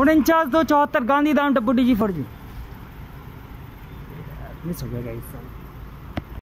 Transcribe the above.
उनचास दो चौहत्तर Gandhidham Tappu ji four G miss हो गया गाइस